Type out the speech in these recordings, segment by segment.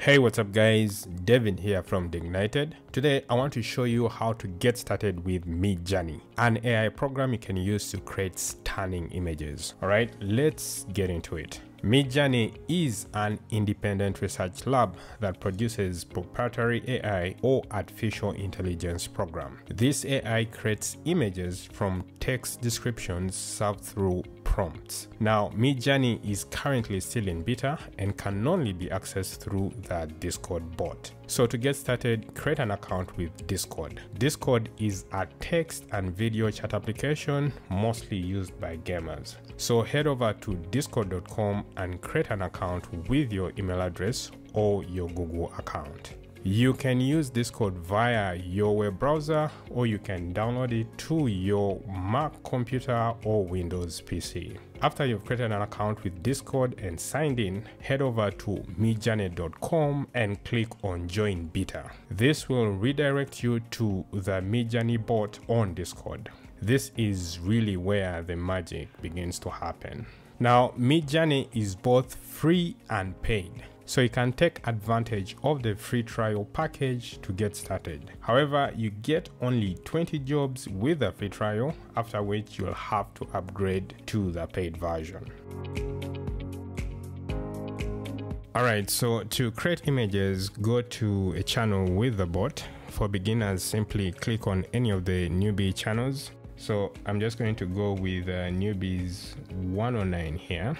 Hey what's up guys, Devin here from Dignited. Today I want to show you how to get started with Midjourney, an AI program you can use to create stunning images. Alright, let's get into it. Midjourney is an independent research lab that produces proprietary AI or artificial intelligence program. This AI creates images from text descriptions served through prompts. Now, Midjourney is currently still in beta and can only be accessed through the Discord bot. So to get started, create an account with Discord. Discord is a text and video chat application mostly used by gamers. So head over to discord.com and create an account with your email address or your Google account. You can use Discord via your web browser or you can download it to your Mac computer or Windows PC. After you've created an account with Discord and signed in, head over to midjourney.com and click on join beta. This will redirect you to the Midjourney bot on Discord. This is really where the magic begins to happen. Now, Midjourney is both free and paid so you can take advantage of the free trial package to get started. However, you get only 20 jobs with a free trial, after which you'll have to upgrade to the paid version. Alright, so to create images, go to a channel with the bot. For beginners, simply click on any of the newbie channels. So I'm just going to go with uh, newbies 109 here.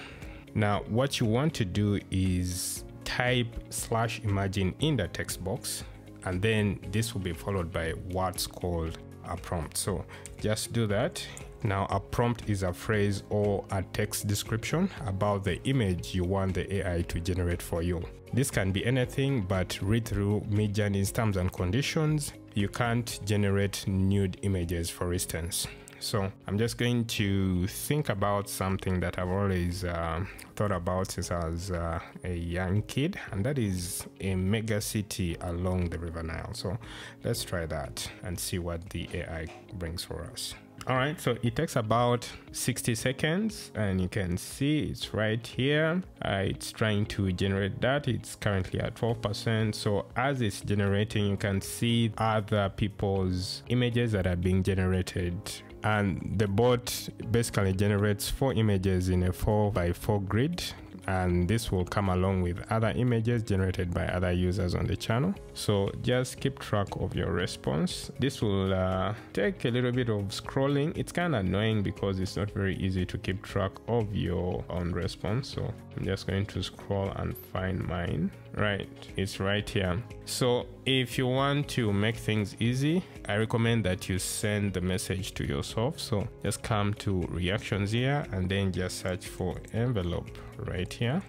Now, what you want to do is type slash imagine in the text box and then this will be followed by what's called a prompt. So just do that. Now a prompt is a phrase or a text description about the image you want the AI to generate for you. This can be anything but read through Midjourney's terms and conditions. You can't generate nude images for instance so I'm just going to think about something that I've always uh, thought about since I was uh, a young kid, and that is a mega city along the River Nile. So let's try that and see what the AI brings for us. All right, so it takes about 60 seconds and you can see it's right here. Uh, it's trying to generate that. It's currently at 12%. So as it's generating, you can see other people's images that are being generated and the bot basically generates four images in a 4 by 4 grid. And this will come along with other images generated by other users on the channel. So just keep track of your response. This will uh, take a little bit of scrolling. It's kind of annoying because it's not very easy to keep track of your own response. So i'm just going to scroll and find mine right it's right here. So if you want to make things easy i recommend that you send the message to yourself. So just come to reactions here and then just search for envelope right here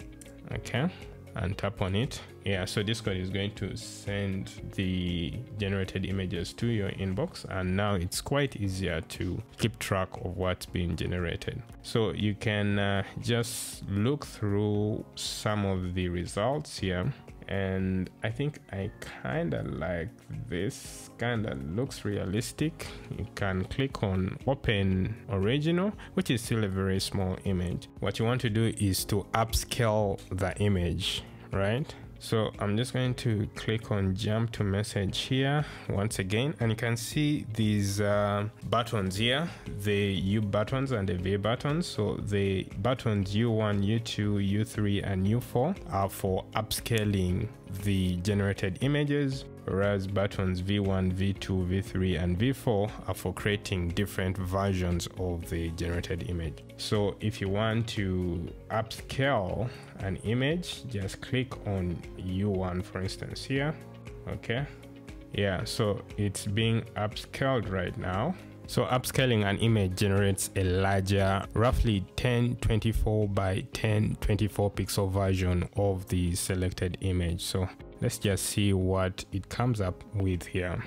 okay and tap on it. Yeah so discord is going to send the generated images to your inbox and now it's quite easier to keep track of what's being generated. So you can uh, just look through some of the results here and I think I kind of like this kind of looks realistic. You can click on open original which is still a very small image. What you want to do is to upscale the image right so I'm just going to click on jump to message here once again and you can see these uh, buttons here. The U buttons and the V buttons. So the buttons U1 U2 U3 and U4 are for upscaling the generated images whereas buttons V1, V2, V3, and V4 are for creating different versions of the generated image. So if you want to upscale an image, just click on U1 for instance here, okay? Yeah, so it's being upscaled right now. So upscaling an image generates a larger, roughly 1024 by 1024 pixel version of the selected image. So let's just see what it comes up with here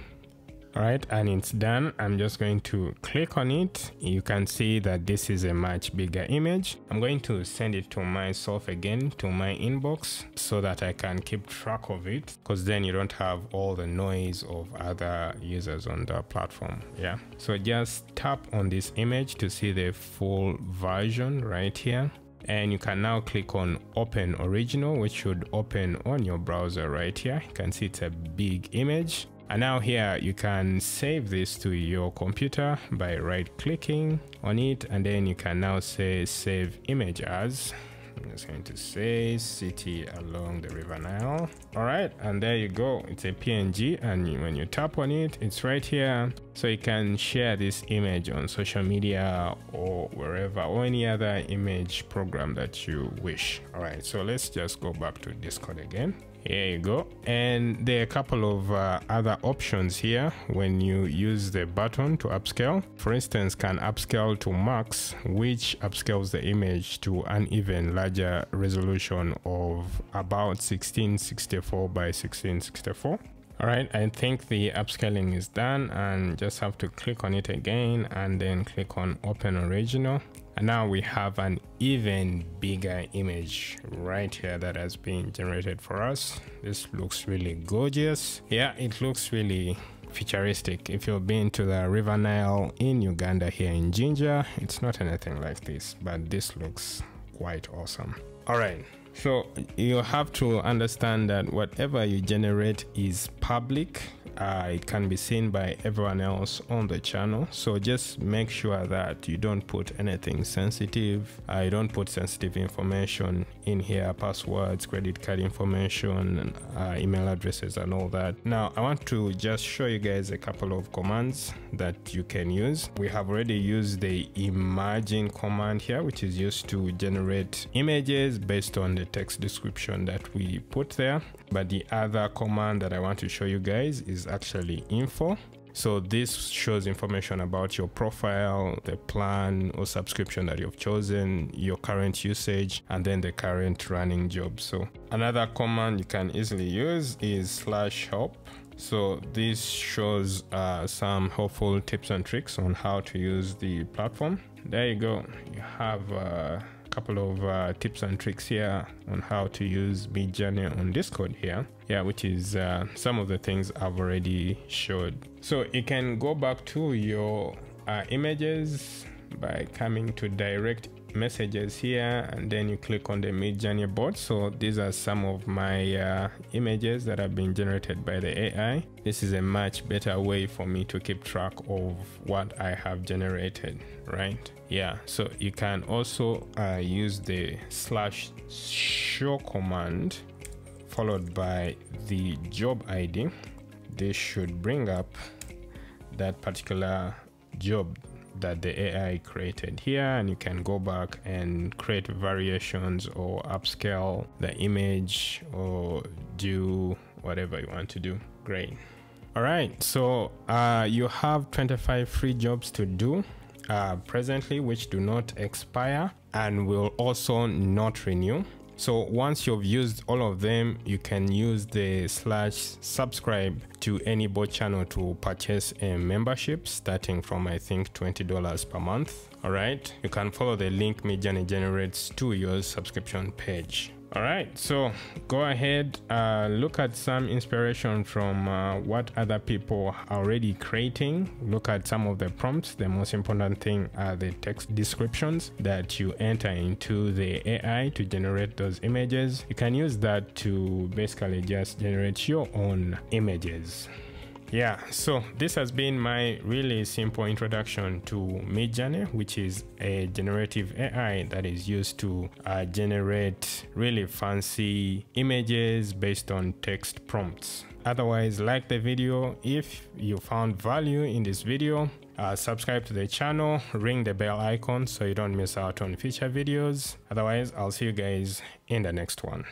right and it's done. I'm just going to click on it. You can see that this is a much bigger image. I'm going to send it to myself again to my inbox so that i can keep track of it because then you don't have all the noise of other users on the platform yeah? So just tap on this image to see the full version right here. And you can now click on open original which should open on your browser right here. You can see it's a big image and now here you can save this to your computer by right clicking on it and then you can now say save image as I'm just going to say city along the river Nile. All right, and there you go. It's a PNG, and when you tap on it, it's right here. So you can share this image on social media or wherever, or any other image program that you wish. All right, so let's just go back to Discord again here you go and there are a couple of uh, other options here when you use the button to upscale for instance can upscale to max which upscales the image to an even larger resolution of about 1664 by 1664 all right i think the upscaling is done and just have to click on it again and then click on open original. And now we have an even bigger image right here that has been generated for us. This looks really gorgeous. Yeah it looks really futuristic. If you've been to the river nile in uganda here in jinja it's not anything like this but this looks quite awesome. All right. So you have to understand that whatever you generate is public uh, it can be seen by everyone else on the channel. So just make sure that you don't put anything sensitive. You don't put sensitive information in here passwords credit card information uh, email addresses and all that. Now i want to just show you guys a couple of commands that you can use. We have already used the imagine command here which is used to generate images based on the text description that we put there. But the other command that i want to show you guys is actually info. So this shows information about your profile, the plan or subscription that you've chosen, your current usage, and then the current running job. So another command you can easily use is slash help. So this shows uh, some helpful tips and tricks on how to use the platform. There you go. You have uh, couple of uh, tips and tricks here on how to use Midjourney on Discord here. Yeah, which is uh, some of the things I've already showed. So you can go back to your uh, images by coming to direct messages here and then you click on the Midjourney bot. So these are some of my uh, images that have been generated by the AI. This is a much better way for me to keep track of what I have generated, right? Yeah, so you can also uh, use the slash show command followed by the job ID. This should bring up that particular job that the AI created here and you can go back and create variations or upscale the image or do whatever you want to do. Great. All right, so uh, you have 25 free jobs to do uh, presently, which do not expire and will also not renew. So once you've used all of them, you can use the slash subscribe to any bot channel to purchase uh, a membership starting from I think $20 per month. All right. You can follow the link Midjourney generates to your subscription page all right so go ahead uh, look at some inspiration from uh, what other people are already creating. Look at some of the prompts. The most important thing are the text descriptions that you enter into the ai to generate those images. You can use that to basically just generate your own images. Yeah so this has been my really simple introduction to midjourney which is a generative ai that is used to uh, generate really fancy images based on text prompts. Otherwise like the video if you found value in this video. Uh, subscribe to the channel ring the bell icon so you don't miss out on future videos. Otherwise i'll see you guys in the next one